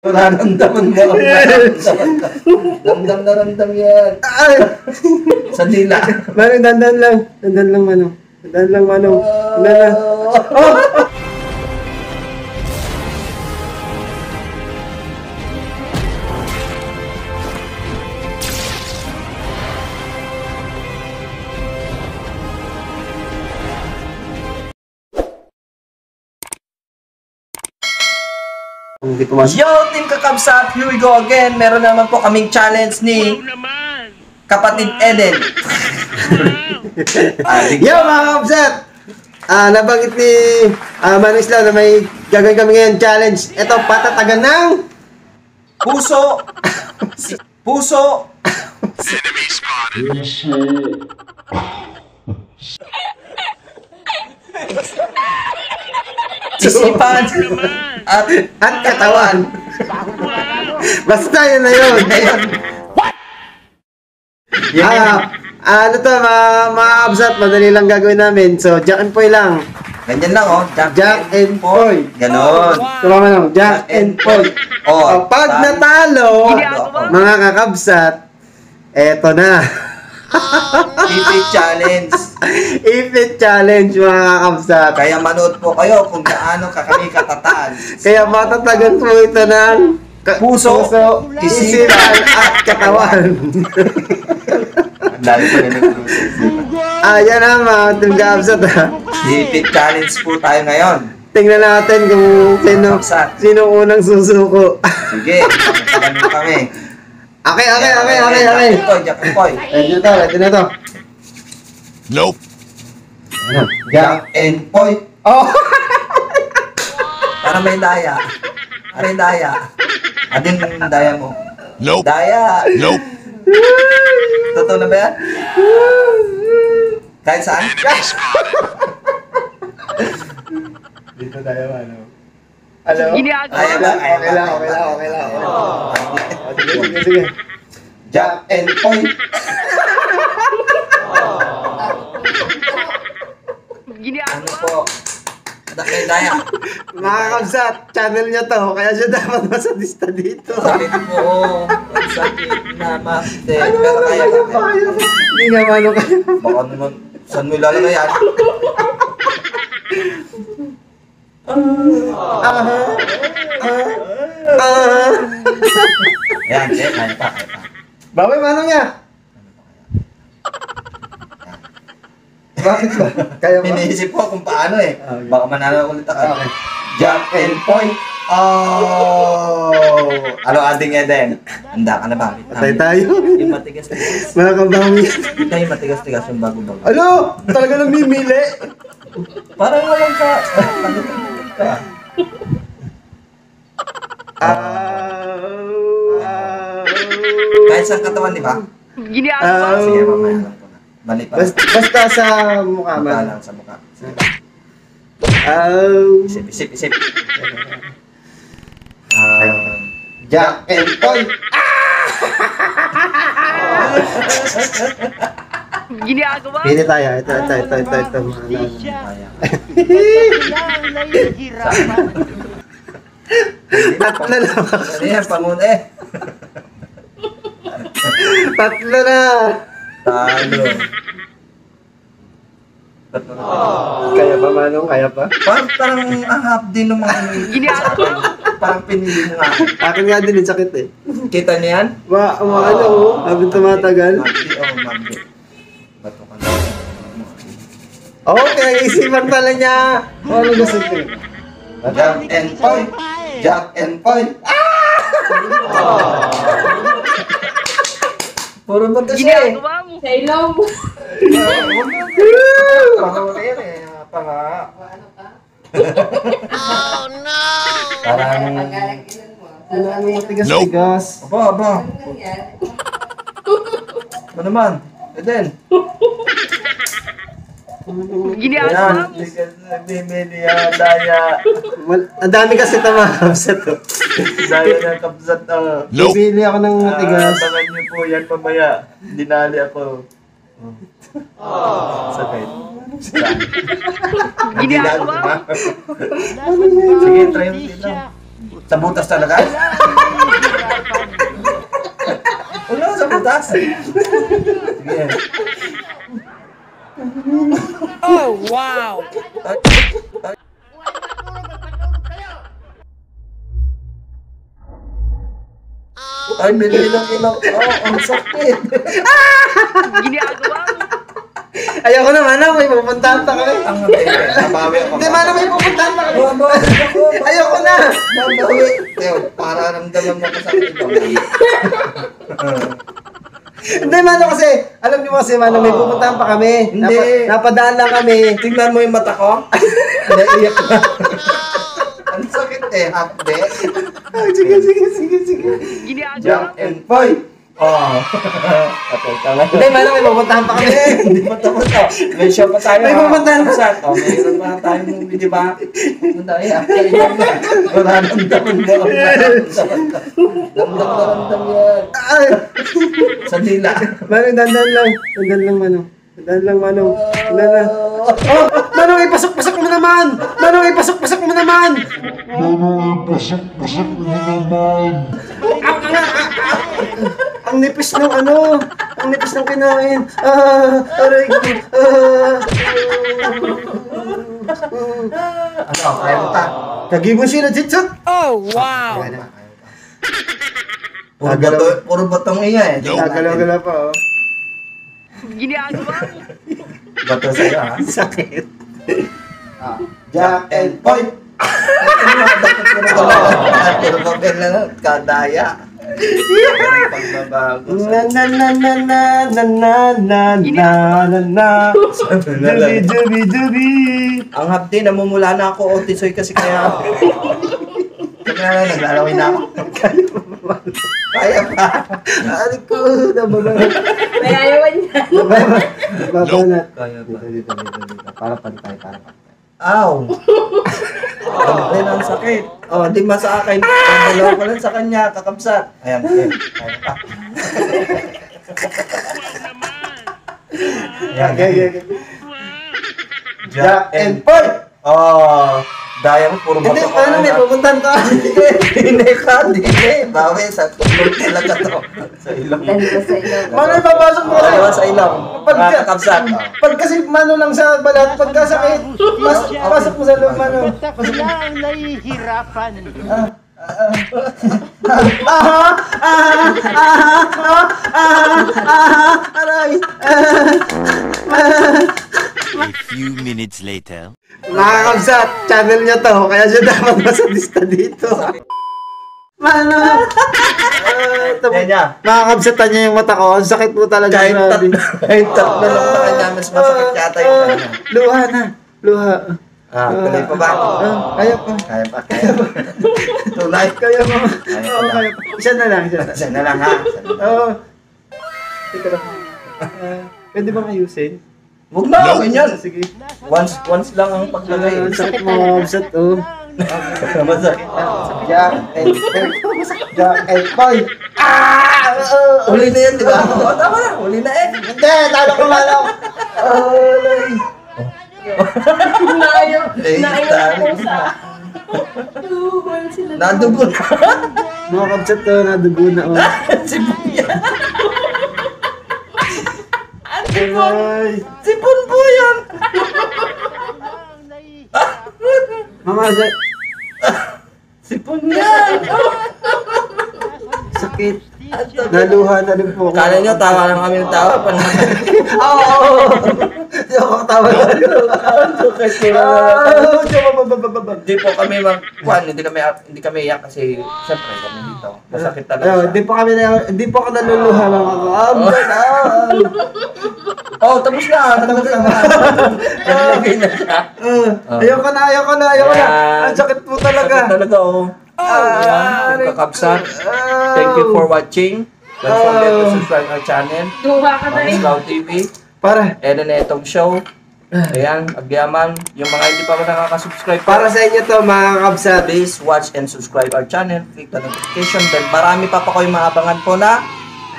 Nararamdaman ang nararamdaman ka. Ramdam na ramdam yan. Sa dila. Manong, dandan lang. Dandan lang, Manong. Dandan lang, Manong. Dandan lang. Oh! Yo, Team Kakabsat! Here we go again. Meron naman po kaming challenge ni kapatid Eden. ah, Yo mga kapsat! Ah, nabanggit ni ah, Manong Islam na may gagawin kami ngayon challenge. Ito, patatagan ng... puso! Puso! Sisipan! At At katawan. Basta yun na yun. Ayun. Yun Ah, yun. ano to, mga, mga kapsat, madali lang gagawin namin. So, Jack and Poy lang. Ganyan lang oh. Jack, Jack and Poy. Ganon. Tama lang, Jack and Poy. Oh, Oh, pag ta- natalo, mga kakabsat, eto na. Ipit challenge. Ipit challenge mga kakabsat. Kaya manood po kayo kung gaano ka kami. Kaya matatagan po ito ng ka- Puso, isipan, at katawan. Dami pa rin ah, yan na mga team kakabsat ha. Ipit challenge po tayo ngayon. Tingnan natin kung sino, sino unang susuko. Sige, kami. Okay, okay, okay, okay, okay. Ito, Jack and Poy. Ready na to, ready na to. Nope. Ano? Jack and Poy. Oh! Para may daya. Para may daya. Adin yung daya mo. Nope. Daya. Nope. Totoo na ba yan? Kahit saan? Dito tayo, ano? Hello? Kaya? Kaya Okay ba? lang, okay lang, okay lang. Oh, Sige, sige, sige. Jack and Poy. Ano po? Anak may daya. Mga kabsat, channel niya to, kaya siya dapat masadista dito. Sakit po. Ang sakit na mate. Ano Pero naman kaya kayo kami. pa kayo? Hindi nga mano kayo. Baka naman, saan mo ilalagay yan? Aha. Ah. Ah. Ayan, kaya pa, kaya pa. Bawi, mano niya? Bakit ba? Kaya ba? Iniisip ko kung paano eh. Baka manalo ulit ako. Jack and Poy. Oh! Ano ating Eden? Handa ka na ba? Patay tayo. Yung matigas-tigas. Mga kabawi. Ito yung matigas-tigas yung bago-bago. Ano? Talaga namimili? Parang walang ka. ka. Ah. Kahit sa katawan, di ba? Ah. Sige, mamaya alam ko na. Mali pa. Basta, basta sa mukha Mukha man. lang sa mukha. Sige. Oh. Isip, isip, isip. Jack and Poy. Ginagawa Pili tayo. Ito, ito, ito, ito, ito. ano. Tatlo na. Ano yan, panguna eh. Tatlo na. Talo. Kaya pa, Manong? Kaya pa? Parang, parang ahap din ng mga akin. Parang pinili mo nga. Akin nga din yung sakit eh. Kita niyo yan? Ma, mga ano, oh. Habang tumatagal. Mabdi, oh, mabdi. Bato ka na. Okay, isipan pala niya. Ano gusto niyo? Jack and Poy. Jack and Poy. Puro ba ito siya eh? Ginagawa mo. Sa ilong. Parang wala yan eh. Panga. Parang... Ano, ano, matigas-tigas. Aba, aba. Ano naman? Eden. Ginagawa mo. tigas na bibili yan, daya. Ang dami kasi tamakabsat to. Daya ng kapsat na. Nope. Bibili ako ng matigas. Abangan niyo po yan mamaya. Dinali ako. Sakit. Ginagawa mo. Sige, try mo din. Sa butas talaga? Wala sa butas. Sige. Oh, wow! Ay, may nilang ilaw. Oh, ang sakit. Ginagawa Ayoko na, Manong. May pupuntahan pa kami. Ang ako. Hindi, Manong. May pupuntahan pa kami. Babawi ako. Ayoko na. Babawi. Teo, para ramdaman mo ko sa ito. Hindi, Manong kasi. Alam niyo kasi, Manong, may pupuntahan pa kami. Hindi. Napa- napadaan lang kami. Tingnan mo yung mata ko. Naiiyak na. Ang sakit eh, hapde. Sige, sige, sige, sige. Ginagawa Jump and point. Oh. Patay ka na. Hindi, Manong, may pupuntahan pa kami. Hindi pa tapos to. May show pa tayo. May ha? pupuntahan pa. Saan? Oh, mayroon pa tayo movie, di ba? Punta tayo. Kailan na. Mararamdaman mo. ang nararamdaman ko. Ramdam na ramdam yan. Ay, Sa dila. Manong, dandan lang. Dandan lang, Manong. Dandan lang, Manong. Dandan lang. Oh, Manong, ipasok-pasok mo naman! Manong, ipasok-pasok mo naman! Ang nipis ng ano, ang nipis ng kinain. Ah, aray ko. Ah, Ano? Kaya mo ta? Kagibon siya na jitsot. Oh, wow! Puro bato, puro batong iya eh. Gagalaw-galaw pa, oh. Ginagawa mo. Bato sa'yo ha. Sakit. Ah, Jack and point. Ito na, dapat ko na. Puro papel na lang. Kadaya. Pagbabago. Na na na na na na na na na na na Dubi dubi dubi Ang hapdi, namumula na ako. Otisoy kasi kaya. Kaya na, naglalawin na ako. Kaya pa. Ari ko nababa Mayayawan niya. Babanat Kaya pa. Dito dito dito dito Para pantay para pantay Aw! Ang din ang sakit. Oh, di ma sa akin. Ang dalawa ko lang sa kanya, kakabsat. Ayan, okay. Kaya pa. Ayan, okay okay Jack and point! Oh, daya mo, puro Hindi bato paano may pupuntahan ka Hindi ka, hindi. Bawi, sa tulog talaga to. Sa ilong. Sa ilong. Mano ipapasok mo kasi Sa ilong. Pagka- Ah. Pag kasi mano lang sa balat Pagka sakit mas, Pasok mo sa loob mano Pasok mo ang nahihirapan. Ah, ah, ah, ah, ah, aray. A few minutes later. Nakakabsat, channel niya to, kaya siya dapat nasa lista dito. Mano? Nakakabsatan niya yung mata ko. Ang sakit po talaga. Kahit tatlo, kahit tatlo lang sa kanya, mas masakit yata yung Ah, kanya. Luha na. Luha. Ah, tuloy pa ba? Ah, kaya pa. Kaya pa, kaya pa. Tulay. Kaya pa. Kaya pa. kaya pa. Isa na lang. Isa na. Isa na lang ha. Oo. Teka lang. Ah, pwede bang ayusin? Huwag na, ganyan. Sige. Once, once lang ang Ah, paglagay. ang sakit mo, absat, oh. Masakit. Jack and Jack and Boy. Ah! Uli na yan, di ba? Oo, tama na. Uli na eh. Hindi, talo ko malo. Ay. Naayaw. Eh, Naayaw ko sa... Tuhol sila. Nadugo na. Mga kabsat to, nadugo na, oh. si Buya. Si Punpo yan. Mga Jack. Si Pun yan. Sakit. Naluha na rin po. Kala nyo, tawa lang kami ng tawa. Panahon. Oo! Hindi ako katawa na. Ah, Diyo, bababababa. Hindi po kami mag kuan, hindi kami hindi kami iyak kasi syempre kami dito. Masakit talaga. Siya. Hindi po kami na, hindi po ako naluluha lang ako. Ah, ah. Oh, tapos na. Tapos na. Naglagay na siya. Ah, ayoko na, ayoko na, ayoko na. Ang sakit po talaga. Sakit talaga oh. Ah, Ayan, kakabsat. Ah. Thank you for watching. Don't forget to subscribe our channel. Tuwa ka na rin. Scout TV. Para, And na itong show. Ayan, agyaman. Yung mga hindi pa nakaka-subscribe para sa inyo to, mga kabsat. please watch and subscribe our channel. Click the notification bell. Marami pa pa kayong maabangan po na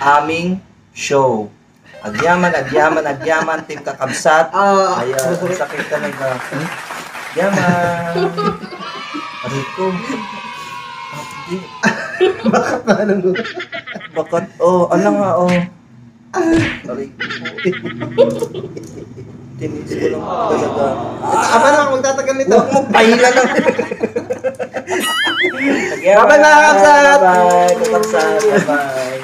aming show. Agyaman, agyaman, agyaman, team kakabsat. Ah. Ayan, ang sakit talaga. Agyaman. Aray ko. Abdi. Ano mo? Bakit? Oh, ano nga, oh. Sorry. Tinis ko lang talaga. Aba na ako magtatagal nito. Huwag mo pahila lang. Bye-bye, mga kapsat! Bye-bye, mga kapsat. Bye-bye.